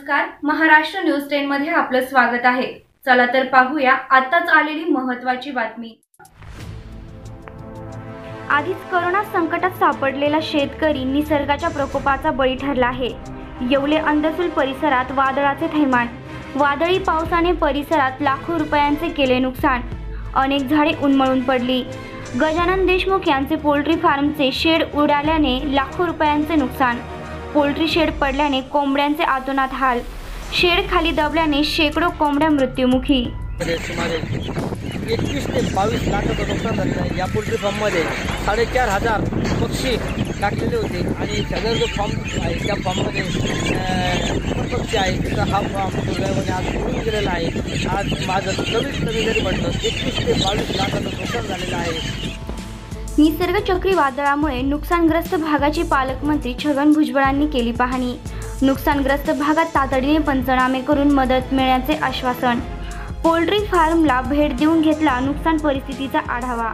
नमस्कार. Maharashtra news ten मध्ये आपलं स्वागत आहे. चला तर पाहूया आताच आलेली महत्वाची बातमी. आधीच करोना संकटात सापडलेला शेतकरी निसर्गाच्या प्रकोपाचा बळी ठरला आहे. येवले अंदसूल परिसरात वादळाचे थैमान. वादळी पावसाने परिसरात लाखो रुपयांचे केले नुकसान. अनेक झाडे उन्मळून पडली. गजानन देशमुख यांचे पोल्ट्री फार्मचे शेड उडाल्याने लाखो रुपयांचे नुकसान. पोल्ट्री शेड पडल्याने कोंबड्यांचे आतोनात हाल. शेड खाली दबल्याने शेकडो कोंबड्या मृत्युमुखी. सुमारे एकवीस ते बावीस लाखाचं नुकसान झालेलं आहे. या पोल्ट्री फार्ममध्ये साडेचार हजार पक्षी टाकलेले होते आणि सगळं जो फॉर्म आहे त्या फॉर्ममध्ये पक्षी आहे त्याचा हा फॉर्म दुर्दैवाने आज उडून गेलेला आहे. आज माझं कमीत कमी जरी म्हटलं एकवीस ते बावीस लाखाचं नुकसान झालेलं आहे. निसर्ग चक्रीवादळामुळे नुकसानग्रस्त भागाची पालकमंत्री छगन भुजबळांनी केली पाहणी. नुकसानग्रस्त भागात तातडीने पंचनामे करून मदत मिळण्याचे आश्वासन. पोल्ट्री फार्मला भेट देऊन घेतला नुकसान परिस्थितीचा आढावा.